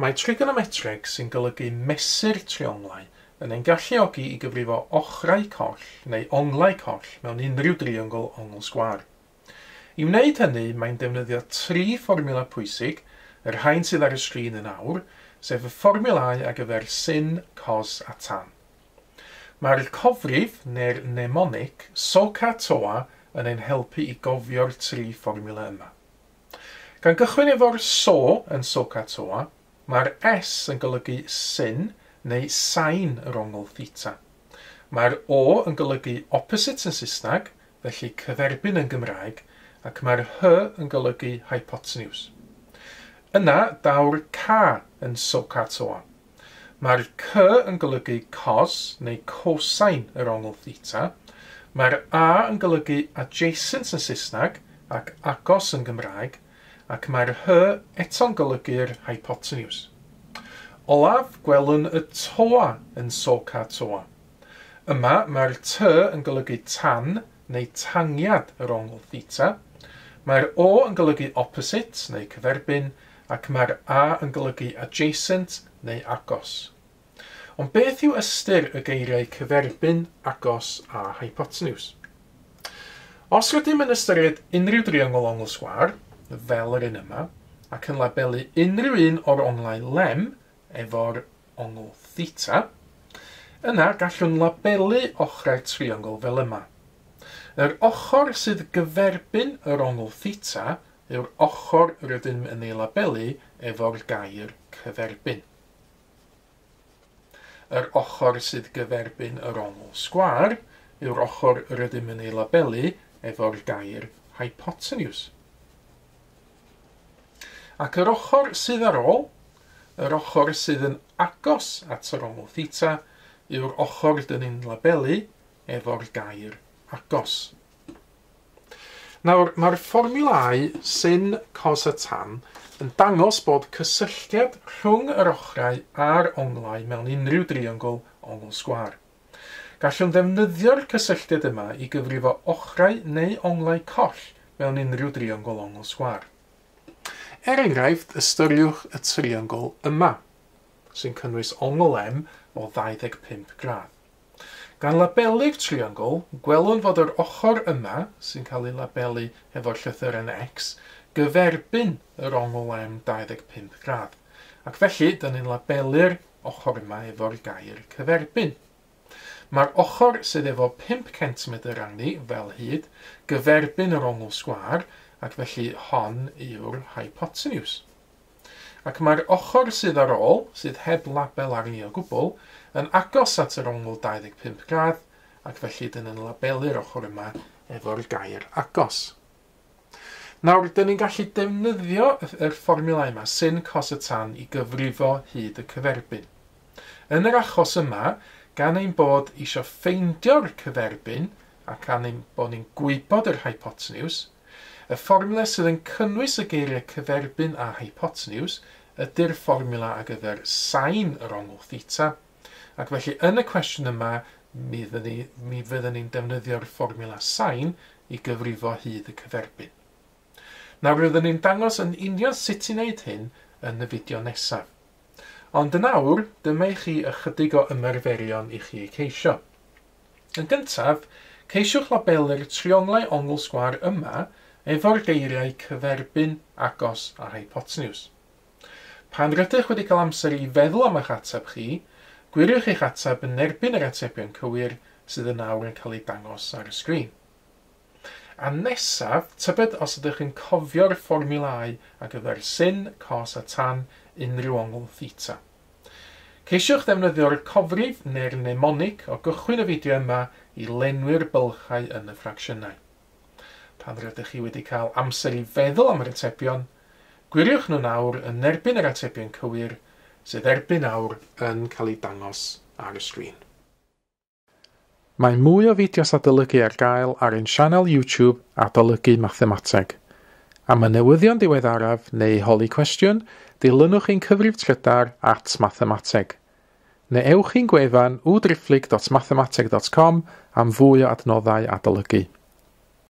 Mae trigonometreg sy'n golygu mesur trionglau yn ein galluogi i gyfrifo ochrau coll neu onglau coll mewn unrhyw driongl ongl sgwar. I wneud hynny, mae'n defnyddio tri fformula pwysig, yr rhain sydd ar y sgrin yn awr, sef y fformulau ar gyfer syn, cos a tan. Mae'r cofrif neu'r mnemonic soca toa yn ein helpu i gofio'r tri fformula yma. Gan gychwyn efo'r so yn soca toa, Mae'r S yn golygu sin neu sain yr ongl theta. Mae'r O yn golygu opposite yn Saesneg, felly cyferbyn yn Gymraeg, ac mae'r H yn golygu hypotenuse. Yna, daw'r K yn socatoa. Mae'r C yn golygu cos neu cosine yr ongl theta. Mae'r A yn golygu adjacent yn Saesneg ac agos yn Gymraeg, ac mae'r hy eto'n golygu'r hypotenuse. Olaf, gwelwn y toa yn soca toa. Yma mae'r t yn golygu tan neu tangiad yr ongl theta. Mae'r o yn golygu opposite neu cyferbyn ac mae'r a yn golygu adjacent neu agos. Ond beth yw ystyr y geiriau cyferbyn, agos a hypotenuse? Os rydym yn ystyried unrhyw driongl ongl sgwar, fel yr un yma, ac yn labelu unrhyw un o'r onglau lem efo'r ongl theta, yna gallwn labelu ochrau triongl fel yma. Yr ochr sydd gyferbyn yr ongl theta yw'r ochr rydym yn ei labelu efo'r gair cyferbyn. Yr ochr sydd gyferbyn yr ongl sgwar yw'r ochr rydym yn ei labelu efo'r gair hypotenuse. Ac yr ochr sydd ar ôl, yr ochr sydd yn agos at yr ongl theta, yw'r ochr dyn ni'n labelu efo'r gair agos. Nawr, mae'r fformulau syn, cos a tan yn dangos bod cysylltiad rhwng yr ochrau a'r onglau mewn unrhyw driongl ongl sgwar. Gallwn ddefnyddio'r cysylltiad yma i gyfrifo ochrau neu onglau coll mewn unrhyw driongl ongl sgwar. Er enghraifft, ystyriwch y triongl yma, sy'n cynnwys ongl M o 25 gradd. Gan labelu'r triongl, gwelwn fod yr ochr yma, sy'n cael ei labelu efo'r llythyr yn X, gyferbyn yr ongl M 25 gradd. Ac felly, dyn ni'n labelu'r ochr yma efo'r gair cyferbyn. Mae'r ochr sydd efo 5 cm arni fel hyd gyferbyn yr ongl sgwâr ac felly hon yw'r hypotenuse. Ac mae'r ochr sydd ar ôl, sydd heb label arni o gwbl, yn agos at yr ongl 25 gradd ac felly dyn yn labelu'r ochr yma efo'r gair agos. Nawr, dyn ni'n gallu defnyddio yr fformula yma, sin, cos y tan, i gyfrifo hyd y cyferbyn. Yn yr achos yma, gan ein bod eisiau ffeindio'r cyferbyn ac gan ein bod ni'n gwybod yr hypotenws, y fformula sydd yn cynnwys y geiriau cyferbyn a hypotenws ydy'r fformula ar gyfer sain yr ongl theta. Ac felly yn y cwestiwn yma, mi fyddwn ni, ni'n defnyddio'r fformula sain i gyfrifo hyd y cyferbyn. Nawr, ryddwn ni'n dangos yn union sut i wneud hyn yn y fideo nesaf. Ond yn awr, dyma i chi ychydig o ymarferion i chi ceisio. Yn gyntaf, ceisiwch labelu'r trionglau ongl sgwar yma efo'r geiriau cyferbyn, agos a hypotenuse. Pan rydych wedi cael amser i feddwl am eich ateb chi, gwiriwch eich ateb yn erbyn yr atebion cywir sydd yn awr yn cael ei dangos ar y sgrin. A nesaf, tybed os ydych chi'n cofio'r fformulau a gyfer sin, cos a tan unrhyw ongl theta. Ceisiwch ddefnyddio'r cofrif neu'r mnemonic o gychwyn y fideo yma i lenwi'r bylchau yn y ffracsiynau. Pan rydych chi wedi cael amser i feddwl am yr atebion, gwiriwch nhw nawr yn erbyn yr atebion cywir sydd erbyn nawr yn cael ei dangos ar y sgrin. Mae mwy o fideos adolygu ar gael ar ein sianel YouTube Adolygu Mathemateg. Am y newyddion diweddaraf neu holi cwestiwn, dilynwch ein cyfrif trydar at mathemateg. Neu ewch i'n gwefan www.mathemateg.com am fwy o adnoddau adolygu.